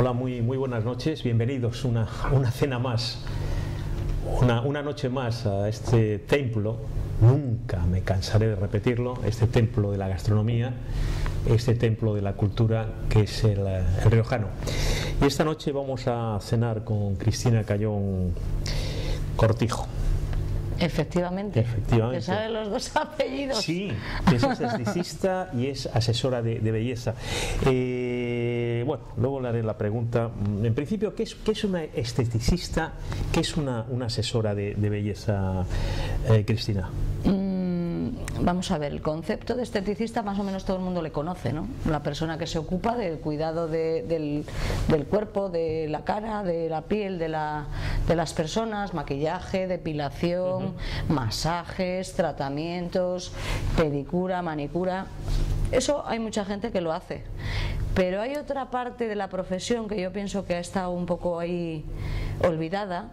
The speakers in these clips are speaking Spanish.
Hola, muy, muy buenas noches, bienvenidos una, una cena más, una, una noche más a este templo, nunca me cansaré de repetirlo, este templo de la gastronomía, este templo de la cultura que es el, Riojano. Y esta noche vamos a cenar con Cristina Cayón Cortijo. Efectivamente. Efectivamente. ¿Te saben los dos apellidos? Sí, es esteticista y es asesora de, de belleza. Eh, bueno, luego le haré la pregunta. En principio, ¿qué es, qué es una esteticista? ¿Qué es una, una asesora de, de belleza, eh, Cristina? Mm, vamos a ver, el concepto de esteticista más o menos todo el mundo le conoce, ¿no? La persona que se ocupa del cuidado de- del, del cuerpo, de la cara, de la piel, de, la, de las personas, maquillaje, depilación, masajes, tratamientos, pedicura, manicura. Eso hay mucha gente que lo hace. Pero hay otra parte de la profesión que yo pienso que ha estado un poco ahí olvidada,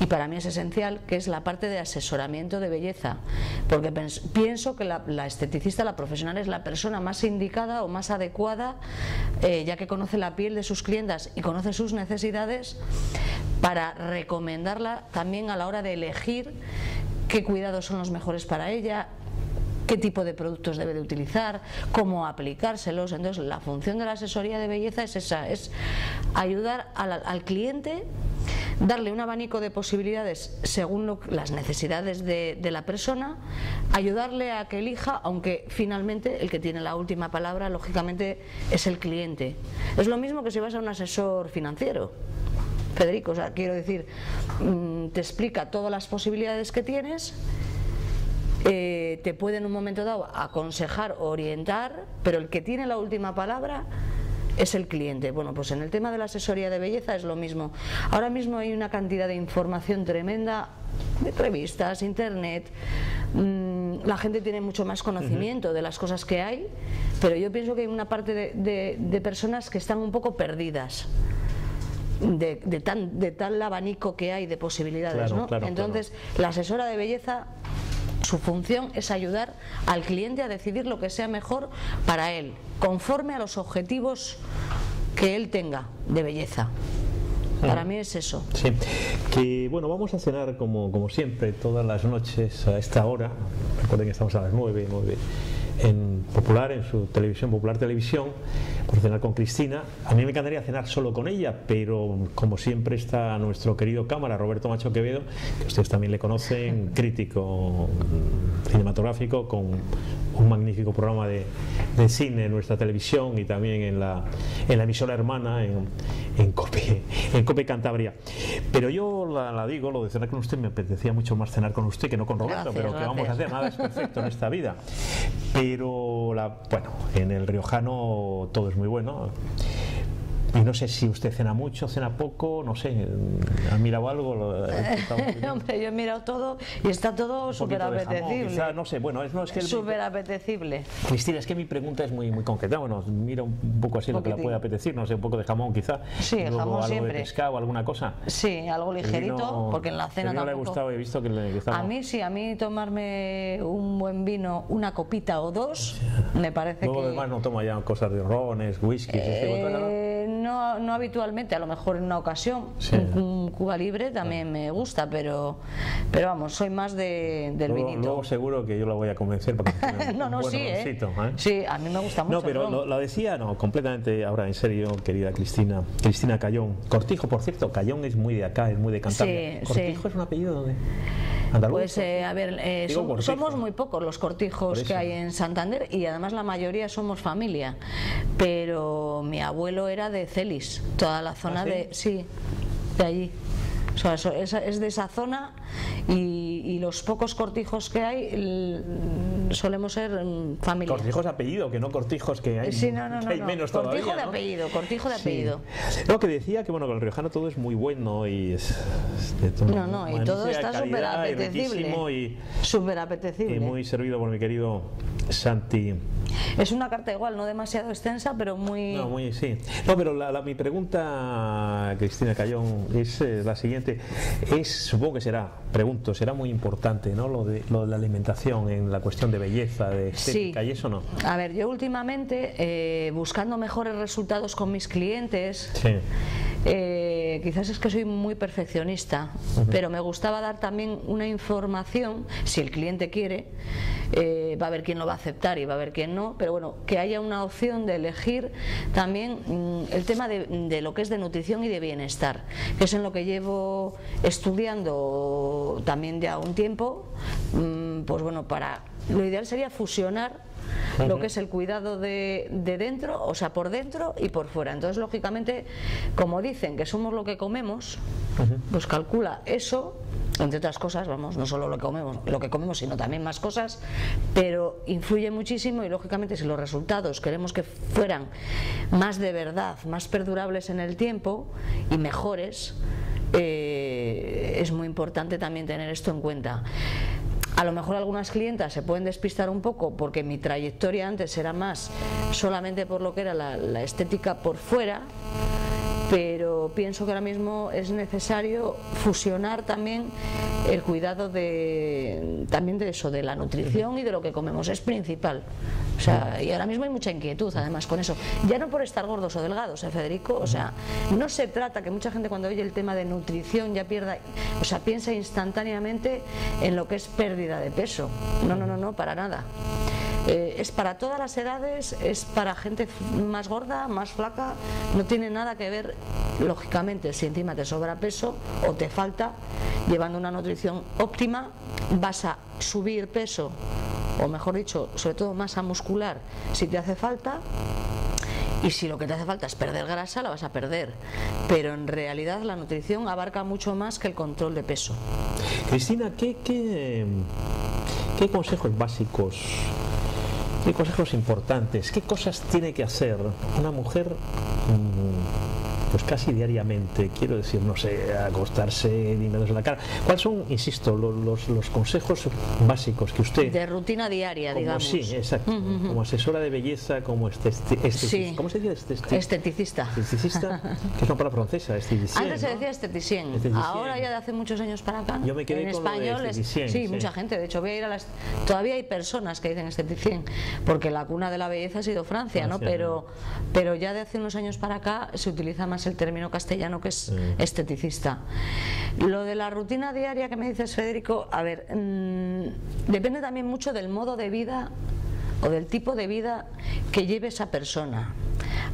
y para mí es esencial, que es la parte de asesoramiento de belleza, porque pienso que la, la esteticista, la profesional, es la persona más indicada o más adecuada, eh, ya que conoce la piel de sus clientas y conoce sus necesidades, para recomendarla también a la hora de elegir qué cuidados son los mejores para ella, qué tipo de productos debe de utilizar, cómo aplicárselos. Entonces, la función de la asesoría de belleza es esa, es ayudar al, cliente, darle un abanico de posibilidades según las necesidades de, de la persona, ayudarle a que elija, aunque finalmente el que tiene la última palabra, lógicamente, es el cliente. Es lo mismo que si vas a un asesor financiero. Federico, o quiero decir, mm, te explica todas las posibilidades que tienes, eh, te puede en un momento dado aconsejar, orientar, pero el que tiene la última palabra es el cliente. Bueno, pues en el tema de la asesoría de belleza es lo mismo. Ahora mismo hay una cantidad de información tremenda de revistas, internet. mm, la gente tiene mucho más conocimiento de las cosas que hay, pero yo pienso que hay una parte de, de- de personas que están un poco perdidas. De, de tan, de tal abanico que hay de posibilidades, Claro, ¿no? claro, Entonces, la asesora de belleza su función es ayudar al cliente a decidir lo que sea mejor para él, conforme a los objetivos que él tenga de belleza. Para mí es eso. Sí, que bueno, vamos a cenar como, como siempre, todas las noches a esta hora. Recuerden que estamos a las 9, 9 en Popular, en su televisión, Popular Televisión, por cenar con Cristina. A mí me encantaría cenar solo con ella, pero como siempre está nuestro querido cámara, Roberto Macho Quevedo, que ustedes también le conocen, crítico cinematográfico, con un magnífico programa de, de cine en nuestra televisión y también en la, en la emisora hermana, en, en COPE, en COPE Cantabria. Pero yo la, la digo, lo de cenar con usted, me apetecía mucho más cenar con usted que no con Roberto, Gracias, pero ¿qué vamos a hacer? Nada es perfecto en esta vida. Pero, la, bueno, en el Riojano todo es muy bueno. Y no sé si usted cena mucho, cena poco, no sé, ¿ha mirado algo? Lo- estamos- Hombre, yo he mirado todo y está todo súper apetecible. quizá, no sé, bueno, es, no, es que Súper apetecible. Cristina, es que mi pregunta es muy, muy concreta. Bueno, mira un poco así lo que Poquitín. puede apetecer, no sé, un poco de jamón quizá. Sí, Luego jamón algo siempre. de pescado, alguna cosa. Sí, algo ligerito, vino- porque en la cena vino le ha tampoco. gustado, he visto que le que estaba- A mí sí, a mí tomarme un buen vino, una copita o dos, me parece Luego que... además no toma ya cosas de rones, whisky, este de cosas, ¿no? No, habitualmente, a lo mejor en una ocasión, Sí. un, Cuba Libre también me gusta, pero, pero vamos, soy más de, del Luego, vinito. luego seguro que yo la voy a convencer para que tome no, no, sí, ¿eh? roncito, ¿eh? Sí, a mí me gusta mucho. No, pero lo, lo decía, no, completamente, ahora en serio, querida Cristina, Cristina Cayón. Cortijo, por cierto, Cayón es muy de acá, es muy de Cantabria. Sí, Cortijo sí. es un apellido de andaluz. Pues eh, a ver, eh, somos muy pocos los cortijos que hay en Santander y además la mayoría somos familia. Pero mi abuelo era de Celis, toda la zona ¿Ah, sí? de sí, de allí. O sea, eso- es, es de esa zona y, y los pocos cortijos que hay l- solemos ser mm, familia. Cortijos apellido, que no cortijos que hay, Sí, no, no, que no. hay no. menos cortijo todavía, de apellido, cortijo de apellido. No, que decía que bueno, con el riojano todo es muy bueno y es, es de todo- No, no, y todo está súper y apetecible. y, Súper y apetecible. muy servido por mi querido Santi. Es una carta igual, no demasiado extensa, pero muy... No, muy sí. No, pero la, la- mi pregunta, Cristina Cayón, es eh, la siguiente. Es, supongo que será, pregunto, será muy importante ¿no? lo, de, lo de la alimentación en la cuestión de belleza, de estética y eso no. A ver, yo últimamente, eh, buscando mejores resultados con mis clientes, eh, quizás es que soy muy perfeccionista, pero me gustaba dar también una información, si el cliente quiere, eh, va a haber quien lo va a aceptar y va a haber quien no, pero bueno, que haya una opción de elegir también mm, el tema de, lo que es de nutrición y de bienestar, que es en lo que llevo estudiando también ya un tiempo, mm, pues bueno, para lo ideal sería fusionar lo que es el cuidado de, dentro, o sea, por dentro y por fuera. Entonces, lógicamente, como dicen que somos lo que comemos, pues calcula eso entre otras cosas, vamos, no solo lo que comemos, lo que comemos, sino también más cosas, pero influye muchísimo y lógicamente si los resultados queremos que fueran más de verdad, más perdurables en el tiempo y mejores, eh, es muy importante también tener esto en cuenta. A lo mejor algunas clientas se pueden despistar un poco porque mi trayectoria antes era más solamente por lo que era la estética por fuera pero pienso que ahora mismo es necesario fusionar también el cuidado de también de eso, de la nutrición y de lo que comemos, es principal. O sea, y ahora mismo hay mucha inquietud además con eso. Ya no por estar gordos o delgados, ¿eh, Federico? O sea, no se trata que mucha gente cuando oye el tema de nutrición ya pierda, o sea, piensa instantáneamente en lo que es pérdida de peso. No, no, no, no, para nada. Eh, es para todas las edades, es para gente más gorda, más flaca, no tiene nada que ver, lógicamente, si encima te sobra peso o te falta, llevando una nutrición óptima, vas a subir peso, o mejor dicho, sobre todo masa muscular, si te hace falta, y si lo que te hace falta es perder grasa, la vas a perder. Pero en realidad la nutrición abarca mucho más que el control de peso. Cristina, ¿qué, qué, qué consejos básicos ¿Qué consejos importantes? ¿Qué cosas tiene que hacer una mujer mm, pues casi diariamente, quiero decir, no sé, acostarse, mirarse la cara. ¿Cuáles son, insisto, los, los, consejos básicos que usted... De rutina diaria, digamos. Sí, exacto. Como asesora de belleza, como este, este, sí. ¿Cómo se dice? Este, este, esteticista. Esteticista, que es una palabra francesa, esteticien. Antes se decía esteticien. Ahora ya de hace muchos años para acá. Yo me quedé en con español es, sí, mucha gente. De hecho, voy a ir a las... Todavía hay personas que dicen esteticien, porque la cuna de la belleza ha sido Francia, ¿no? Pero, pero ya de hace unos años para acá se utiliza más el término castellano que es esteticista. Lo de la rutina diaria que me dices, Federico, a ver, mm, depende también mucho del modo de vida o del tipo de vida que lleve esa persona,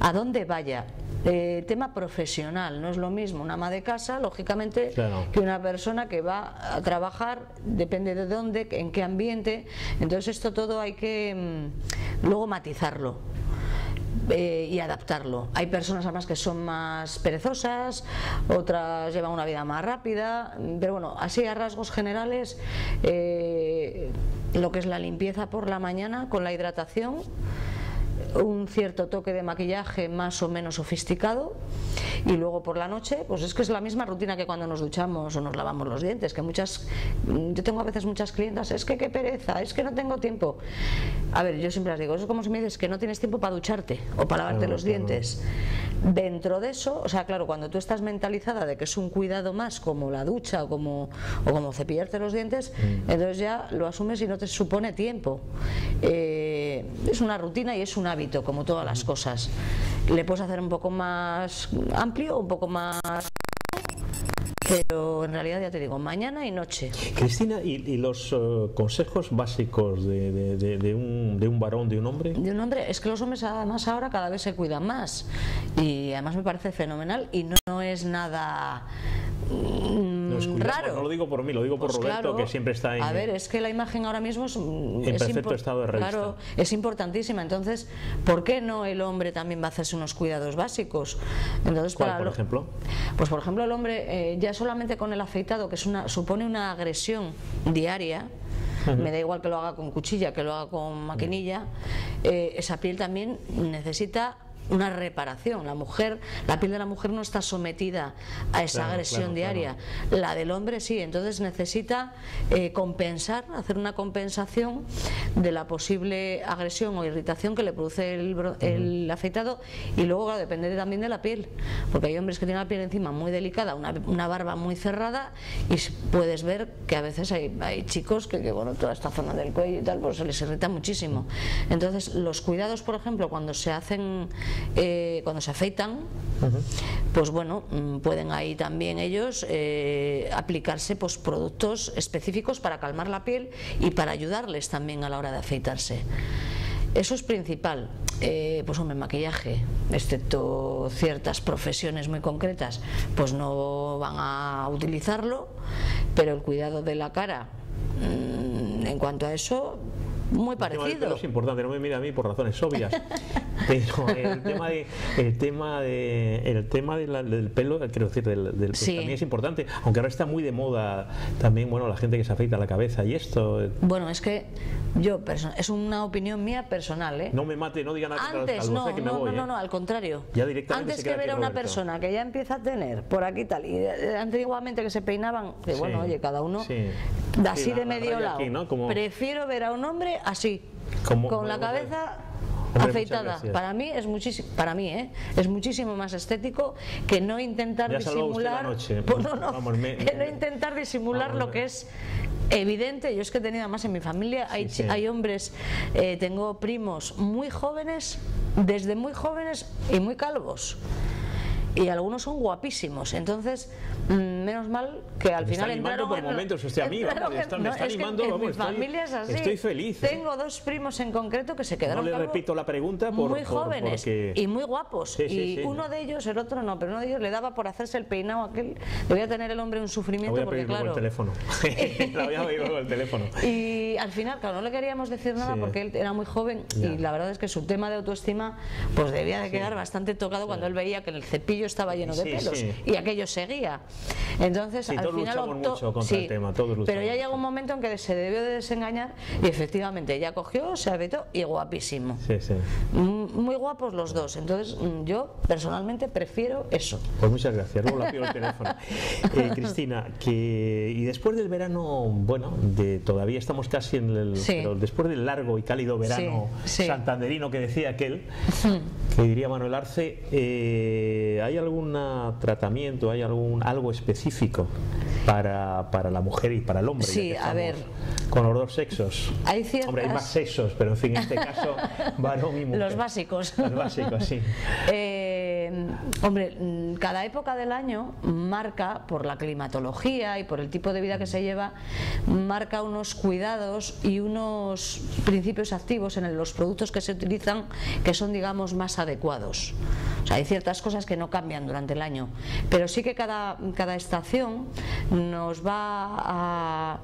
a dónde vaya. Eh, tema profesional, no es lo mismo una ama de casa, lógicamente, que una persona que va a trabajar, depende de dónde, en qué ambiente. Entonces esto todo hay que mm, luego matizarlo. Eh, y adaptarlo. Hay personas además que son más perezosas, otras llevan una vida más rápida, pero bueno, así a rasgos generales, eh, lo que es la limpieza por la mañana con la hidratación un cierto toque de maquillaje más o menos sofisticado y luego por la noche, pues es que es la misma rutina que cuando nos duchamos o nos lavamos los dientes, que muchas, yo tengo a veces muchas clientas, es que qué pereza, es que no tengo tiempo. A ver, yo siempre les digo, eso es como si me dices que no tienes tiempo para ducharte o para lavarte los dientes. Dentro de eso, o sea, claro, cuando tú estás mentalizada de que es un cuidado más como la ducha o como, o como cepillarte los dientes, mm. entonces ya lo asumes y no te supone tiempo. Eh, es una rutina y es un hábito, como todas las cosas. Le puedes hacer un poco más amplio, un poco más pero en realidad ya te digo, mañana y noche. Cristina, ¿y, los eh, consejos básicos de, de, un, de un varón, de un hombre? De un hombre, es que los hombres además ahora cada vez se cuidan más y además me parece fenomenal y no es nada raro. No lo digo por mí, lo digo por pues Roberto, que siempre está ahí. A ver, es que la imagen ahora mismo es, en perfecto estado de revista. Claro, es importantísima. Entonces, ¿por qué no el hombre también va a hacerse unos cuidados básicos? Entonces, ¿Cuál, por ejemplo? Pues, por ejemplo, el hombre, eh, ya solamente con el afeitado, que es una, supone una agresión diaria, me da igual que lo haga con cuchilla, que lo haga con maquinilla, eh, esa piel también necesita una reparación. La mujer, la piel de la mujer no está sometida a esa agresión diaria. La del hombre sí, entonces necesita eh, compensar, hacer una compensación de la posible agresión o irritación que le produce el, afeitado y luego depende también de la piel, porque hay hombres que tienen la piel encima muy delicada, una, barba muy cerrada y puedes ver que a veces hay, chicos que, bueno, toda esta zona del cuello y tal, pues se les irrita muchísimo. Entonces los cuidados, por ejemplo, cuando se hacen, eh, cuando se afeitan, pues bueno, mm, pueden ahí también ellos eh, aplicarse pues, productos específicos para calmar la piel y para ayudarles también a la hora de afeitarse. Eso es principal. Eh, pues hombre, maquillaje, excepto ciertas profesiones muy concretas, pues no van a utilizarlo, pero el cuidado de la cara, mm, en cuanto a eso, muy parecido. es importante, no me mira a mí por razones obvias. Pero el tema de, el tema de, el tema del pelo, quiero decir, del, pues también es importante, aunque ahora está muy de moda también, bueno, la gente que se afeita la cabeza y esto. Bueno, es que yo es una opinión mía personal, ¿eh? No me mate, no diga nada Antes, no, que me no, voy, no, no, ¿eh? al contrario. Ya Antes que ver a una persona que ya empieza a tener por aquí tal y antiguamente que se peinaban, que bueno, oye, cada uno de así de medio lado. Prefiero ver a un hombre así, con la cabeza afeitada. Para mí es muchísimo, para mí, ¿eh? es muchísimo más estético que no intentar disimular, pues no, no, que no intentar disimular lo que es evidente. Yo es que he tenido más en mi familia hay, hay hombres, eh, tengo primos muy jóvenes, desde muy jóvenes y muy calvos y algunos son guapísimos. Entonces, mm, menos mal que al final entraron por momentos este amigo, me está, animando, vamos, estoy, familia es así. estoy feliz. ¿eh? Tengo dos primos en concreto que se quedaron No le repito la pregunta por, muy jóvenes y muy guapos. y uno de ellos, el otro no, pero uno de ellos le daba por hacerse el peinado aquel. Debía tener el hombre un sufrimiento voy a porque claro. el teléfono. la voy a pedir el teléfono. Y al final, claro, no le queríamos decir nada porque él era muy joven y la verdad es que su tema de autoestima pues debía de quedar bastante tocado cuando él veía que el cepillo estaba lleno de pelos y aquello seguía. Entonces, al final optó, mucho el tema, pero ya llegó un momento en que se debió de desengañar y efectivamente ella cogió, se habitó y guapísimo. Muy guapos los dos. Entonces, mm, yo personalmente prefiero eso. Pues muchas gracias. Luego la pido el teléfono. Eh, Cristina, que y después del verano, bueno, de todavía estamos casi en el pero después del largo y cálido verano santanderino que decía aquel, que diría Manuel Arce, eh, ¿hay algún tratamiento, hay algún algo específico para, para la mujer y para el hombre? Sí, a ver. Con los dos sexos. Hay ciertas... Hombre, hay más sexos, pero en fin, en este caso, varón y mujer. Los básicos. Los básicos, sí. Eh, hombre, cada época del año marca, por la climatología y por el tipo de vida que se lleva, marca unos cuidados y unos principios activos en los productos que se utilizan que son, digamos, más adecuados. O sea, hay ciertas cosas que no cambian durante el año, pero sí que cada, cada estación nos va a,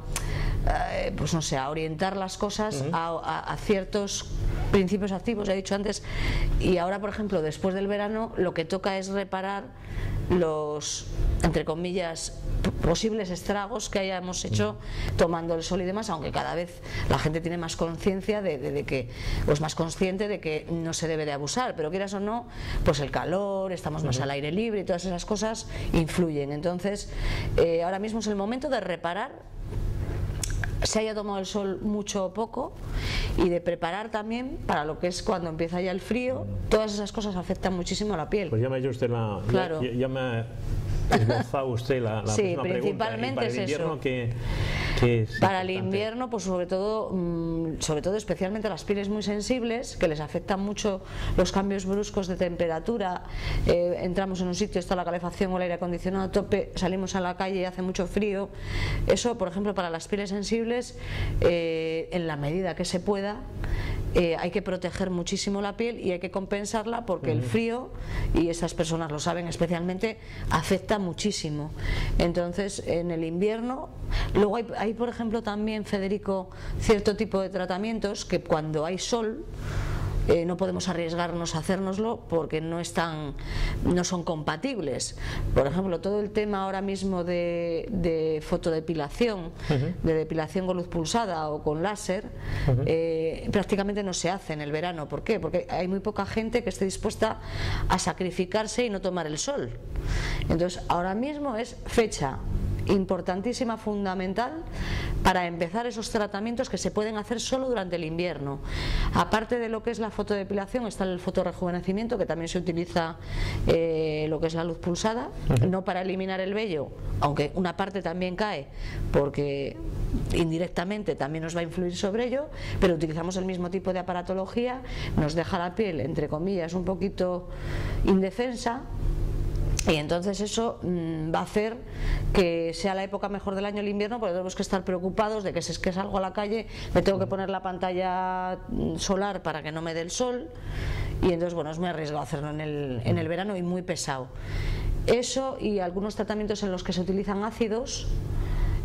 pues no sé, a orientar las cosas a, ciertos principios activos, he dicho antes, y ahora, por ejemplo, después del verano, lo que toca es reparar los, entre comillas, posibles estragos que hayamos hecho tomando el sol y demás, aunque cada vez la gente tiene más conciencia de, que, pues más consciente de que no se debe de abusar, pero quieras o no, pues el calor, estamos más al aire libre y todas esas cosas influyen. Entonces, eh, ahora mismo es el momento de reparar se haya tomado el sol mucho o poco y de preparar también para lo que es cuando empieza ya el frío, todas esas cosas afectan muchísimo a la piel. Pues ya me ha usted la, claro. ya me esbozado usted la, la sí, principalmente para el invierno, es eso. para el invierno, pues sobre todo, mm, sobre todo especialmente las pieles muy sensibles, que les afectan mucho los cambios bruscos de temperatura. Eh, entramos en un sitio, está la calefacción o el aire acondicionado a tope, salimos a la calle y hace mucho frío. Eso, por ejemplo, para las pieles sensibles, eh, en la medida que se pueda, eh, hay que proteger muchísimo la piel y hay que compensarla porque el frío, y esas personas lo saben especialmente, afecta muchísimo. Entonces, en el invierno, luego hay, por ejemplo, también, Federico, cierto tipo de tratamientos que cuando hay sol, eh, no podemos arriesgarnos a hacérnoslo porque no están, no son compatibles. Por ejemplo, todo el tema ahora mismo de, fotodepilación, de depilación con luz pulsada o con láser, eh, prácticamente no se hace en el verano. ¿Por qué? Porque hay muy poca gente que esté dispuesta a sacrificarse y no tomar el sol. Entonces, ahora mismo es fecha importantísima, fundamental para empezar esos tratamientos que se pueden hacer solo durante el invierno. Aparte de lo que es la fotodepilación, está el fotorejuvenecimiento, que también se utiliza eh, lo que es la luz pulsada, no para eliminar el vello, aunque una parte también cae, porque indirectamente también nos va a influir sobre ello, pero utilizamos el mismo tipo de aparatología, nos deja la piel, entre comillas, un poquito indefensa, y entonces eso mm, va a hacer que sea la época mejor del año el invierno porque tenemos que estar preocupados de que si es que salgo a la calle me tengo que poner la pantalla mm, solar para que no me dé el sol y entonces bueno es muy arriesgado hacerlo en el, en el verano y muy pesado. Eso y algunos tratamientos en los que se utilizan ácidos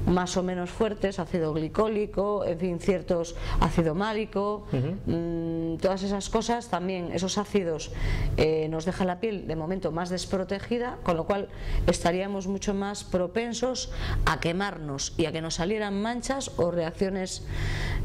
más o menos fuertes, ácido glicólico, en fin, ciertos ácido málico, mm, todas esas cosas también, esos ácidos eh, nos dejan la piel de momento más desprotegida, con lo cual estaríamos mucho más propensos a quemarnos y a que nos salieran manchas o reacciones,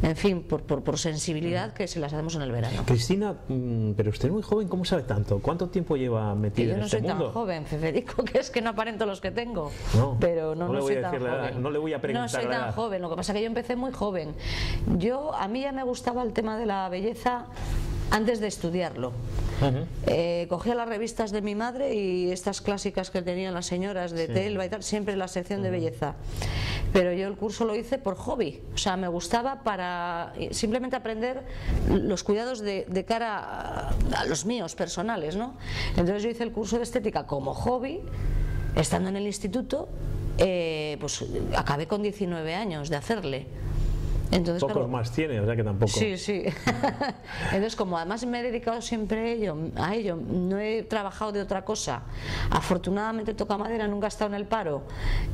en fin, por, por, sensibilidad que si las hacemos en el verano. Cristina, mm, pero usted es muy joven, ¿cómo sabe tanto? ¿Cuánto tiempo lleva metida en este mundo? Yo no soy tan joven, Federico, que es que no aparento los que tengo, no, pero no, no, soy tan joven. no le voy no soy tan joven, lo que pasa es que yo empecé muy joven. Yo, a mí ya me gustaba el tema de la belleza antes de estudiarlo. Eh, cogía las revistas de mi madre y estas clásicas que tenían las señoras de Telva y tal, siempre la sección de belleza. Pero yo el curso lo hice por hobby, o sea, me gustaba para simplemente aprender los cuidados de, cara a, los míos personales, ¿no? Entonces yo hice el curso de estética como hobby, estando en el instituto eh, pues acabé con 19 años de hacerle. Entonces, Pocos más tiene, o sea que tampoco. Sí, sí. Entonces, como además me he dedicado siempre a ello, a ello, no he trabajado de otra cosa. Afortunadamente, toca madera, nunca he estado en el paro.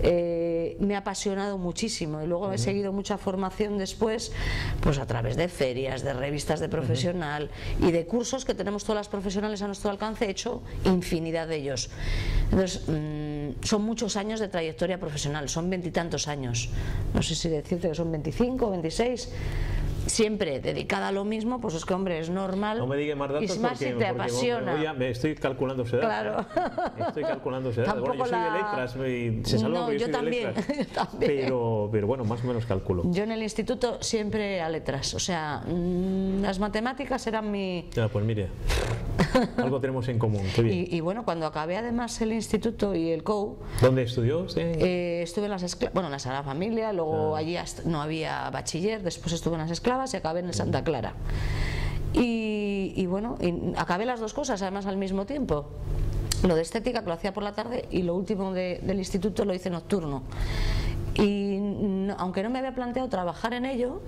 Eh, me ha apasionado muchísimo y luego he seguido mucha formación después, pues a través de ferias, de revistas de profesional y de cursos que tenemos todas las profesionales a nuestro alcance, he hecho infinidad de ellos. Entonces, mm, son muchos años de trayectoria profesional, son veintitantos años. No sé si decirte que son 25 26 siempre dedicada a lo mismo, pues es que hombre, es normal. No me diga más datos y más si te apasiona. Me, estoy calculando esa edad. Claro. Estoy calculando esa edad. Bueno, yo soy de letras, se salva no, yo, soy también, de letras. yo también. Pero, pero bueno, más o menos calculo. Yo en el instituto siempre a letras, o sea, mm, las matemáticas eran mi... Pues mire, algo tenemos en común, qué bien. Y, bueno, cuando acabé además el instituto y el COU... ¿Dónde estudió Eh, estuve en las bueno, en la Sagrada Familia, luego ah. allí no había bachiller, después estuve en las esclavas y acabé en Santa Clara. Y, bueno, acabé las dos cosas además al mismo tiempo. Lo de estética que lo hacía por la tarde y lo último del instituto lo hice nocturno. Y aunque no me había planteado trabajar en ello,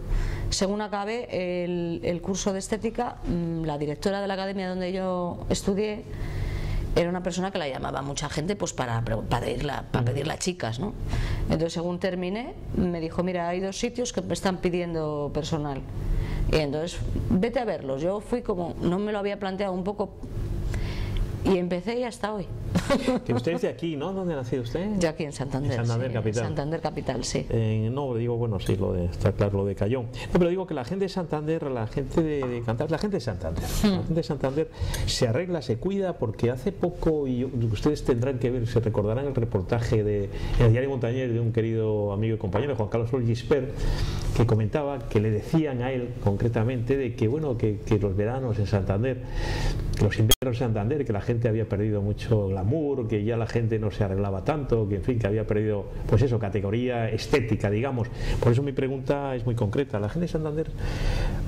según acabé el, curso de estética, mm, la directora de la academia donde yo estudié era una persona que la llamaba mucha gente pues para, para, pedirla, para pedirla a chicas, ¿no? Entonces, según terminé, me dijo, mira, hay dos sitios que me están pidiendo personal. Y entonces, vete a verlos. Yo fui como, no me lo había planteado un poco y empecé y hasta hoy. Que usted es de aquí, ¿no? ¿Dónde ha nacido usted? Yo aquí en Santander. Santander Capital. Santander Capital, sí. Eh, no, digo, bueno, sí, lo de, está claro, lo de Cayón. No, pero digo que la gente de Santander, la gente de, Cantar, la gente de Santander, la hmm. gente de Santander se arregla, se cuida, porque hace poco, y ustedes tendrán que ver, se recordarán el reportaje de el diario Montañer de un querido amigo y compañero, Juan Carlos Gisper, que comentaba que le decían a él concretamente de que, bueno, que, que los veranos en Santander, que los inviernos en Santander, que la gente había perdido mucho glamour, que ya la gente no se arreglaba tanto, que en fin, que había perdido, pues eso, categoría estética, digamos. Por eso mi pregunta es muy concreta. ¿La gente de Santander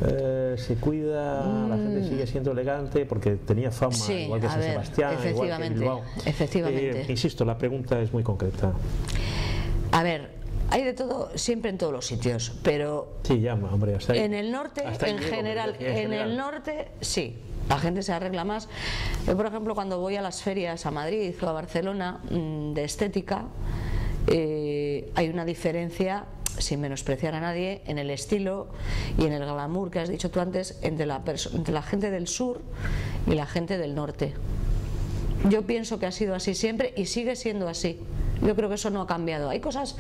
eh, se cuida, la gente mm. sigue siendo elegante? Porque tenía fama, igual que San Sebastián, igual que. Efectivamente. Eh, insisto, la pregunta es muy concreta. A ver, hay de todo siempre en todos los sitios, pero sí, ya, hombre, en el norte, en, general, en el norte, sí la gente se arregla más. Yo, por ejemplo, cuando voy a las ferias a Madrid o a Barcelona mm, de estética, eh, hay una diferencia sin menospreciar a nadie, en el estilo y en el glamour que has dicho tú antes entre la, entre la gente del sur y la gente del norte. Yo pienso que ha sido así siempre y sigue siendo así. Yo creo que eso no ha cambiado. Hay cosas,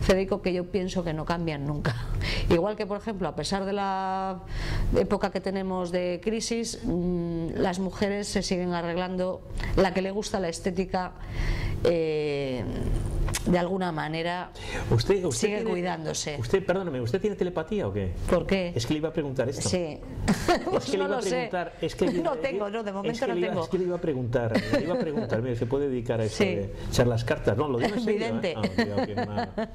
Federico, que yo pienso que no cambian nunca. Igual que, por ejemplo, a pesar de la época que tenemos de crisis, mm, las mujeres se siguen arreglando, la que le gusta la estética. Eh, de alguna manera usted, sigue cuidándose. Usted, perdóname, ¿usted tiene telepatía o qué? ¿Por qué? Es que le iba a preguntar esto. Sí. Es que le iba a preguntar. Es que no tengo, no, de momento no tengo. Es que le iba a preguntar, le iba a preguntar, mire, ¿se puede dedicar a eso de echar las cartas? No, lo digo en serio, ¿eh? ah,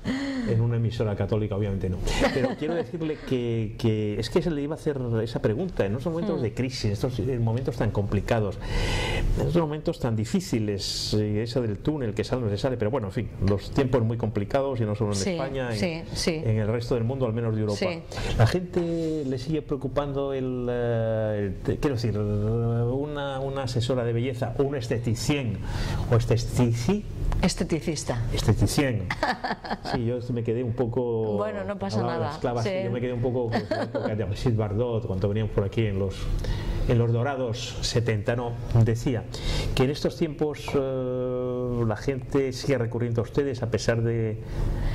en, una, emisora católica, obviamente no. Pero quiero decirle que, que, es que se le iba a hacer esa pregunta en estos momentos mm. de crisis, en estos momentos tan complicados, en estos momentos tan difíciles, eso del túnel que sale no se sale, pero bueno, en fin, los tiempos muy complicados y no solo en España, en, el resto del mundo, al menos de Europa. La gente le sigue preocupando el, eh, quiero decir, una, una, asesora de belleza o un esteticien o estetici Esteticista. Esteticien. Sí, yo me quedé un poco. Bueno, no pasa nada. Esclavas, Yo me quedé un poco de Brigitte Bardot cuando veníamos por aquí en los en los dorados 70, no, decía que en estos tiempos eh, la gente sigue recurriendo a ustedes a pesar de,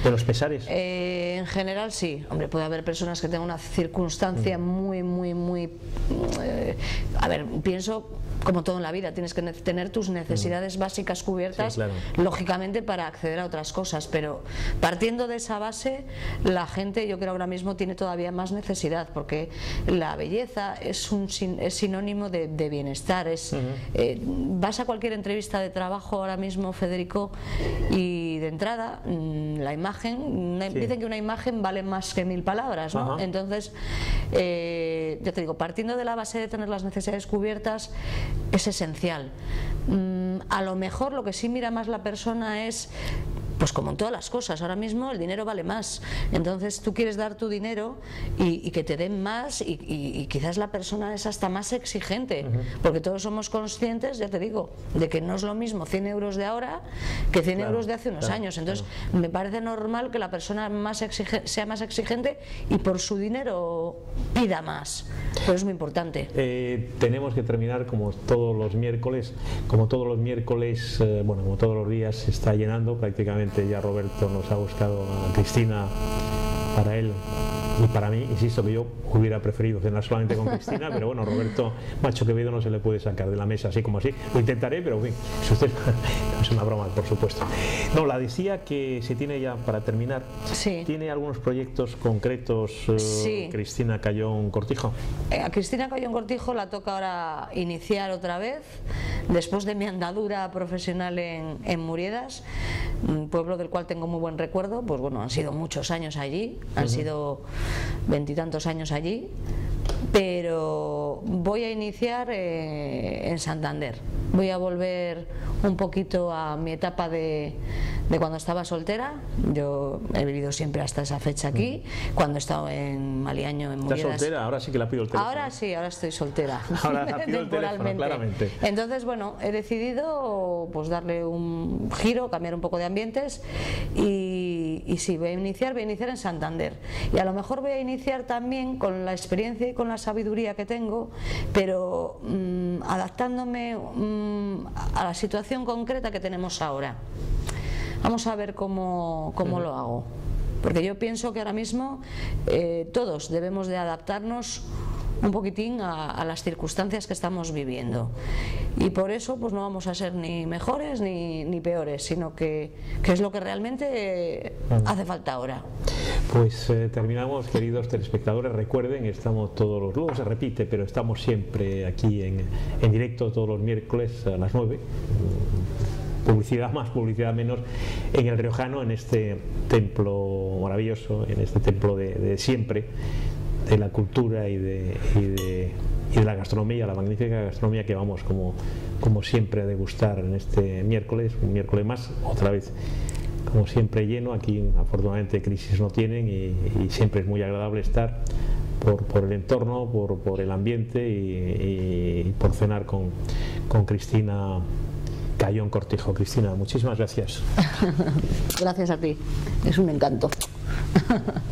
de los pesares. Eh, en general sí, hombre, puede haber personas que tengan una circunstancia mm. muy, muy, muy... Eh, a ver, pienso como todo en la vida, tienes que tener tus necesidades mm. básicas cubiertas, lógicamente, para acceder a otras cosas. Pero partiendo de esa base, la gente, yo creo ahora mismo, tiene todavía más necesidad, porque la belleza es un es sinónimo de, bienestar. Es, eh, vas a cualquier entrevista de trabajo ahora mismo, Federico, y de entrada, mm, la imagen, dicen que una imagen vale más que mil palabras, ¿no? Entonces, eh, yo te digo, partiendo de la base de tener las necesidades cubiertas, es esencial. Mm, a lo mejor lo que sí mira más la persona es pues como en todas las cosas, ahora mismo el dinero vale más. Entonces tú quieres dar tu dinero y, que te den más y, quizás la persona es hasta más exigente, porque todos somos conscientes, ya te digo, de que no es lo mismo 100 euros de ahora que 100 euros de hace unos años. Entonces me parece normal que la persona más sea más exigente y por su dinero pida más. Pero es muy importante. Eh, tenemos que terminar como todos los miércoles, como todos los miércoles, eh, bueno, como todos los días se está llenando prácticamente ya Roberto nos ha buscado a Cristina para él y para mí, insisto que yo hubiera preferido cenar solamente con Cristina, pero bueno, Roberto Macho Quevedo no se le puede sacar de la mesa así como así. Lo intentaré, pero en fin, si usted es una broma, por supuesto. No, la decía que se tiene ya para terminar, sí. tiene algunos proyectos concretos eh, Cristina Cayón Cortijo. Eh, a Cristina Cayón Cortijo la toca ahora iniciar otra vez, después de mi andadura profesional en, en Muriedas, un pueblo del cual tengo muy buen recuerdo, pues bueno, han sido muchos años allí, han sido veintitantos años allí, pero voy a iniciar eh, en Santander. Voy a volver un poquito a mi etapa de, de, cuando estaba soltera. Yo he vivido siempre hasta esa fecha aquí. Cuando he estado en Maliaño, en ¿Estás soltera? Ahora sí que la pido el teléfono. Ahora sí, ahora estoy soltera. Ahora la pido el teléfono, claramente. Entonces, bueno, he decidido pues darle un giro, cambiar un poco de ambientes y, y sí, voy a iniciar, voy a iniciar en Santander. Y a lo mejor voy a iniciar también con la experiencia y con la sabiduría que tengo, pero mm, adaptándome mm, a la situación concreta que tenemos ahora. Vamos a ver cómo, cómo lo hago. Porque yo pienso que ahora mismo eh, todos debemos de adaptarnos un poquitín a, las circunstancias que estamos viviendo. Y por eso pues no vamos a ser ni mejores ni, ni peores, sino que, que, es lo que realmente hace falta ahora. Pues eh, terminamos, queridos telespectadores. Recuerden, estamos todos los, luego se repite, pero estamos siempre aquí en, en directo todos los miércoles a las 9 publicidad más, publicidad menos, en el Riojano, en este templo maravilloso, en este templo de, de siempre, de la cultura y de, y de, y de, la gastronomía, la magnífica gastronomía que vamos como, como siempre a degustar en este miércoles, un miércoles más, otra vez como siempre lleno, aquí afortunadamente crisis no tienen y, siempre es muy agradable estar por, por el entorno, por, por el ambiente y, y, por cenar con, con Cristina Cayón Cortijo. Cristina, muchísimas gracias. gracias a ti, es un encanto.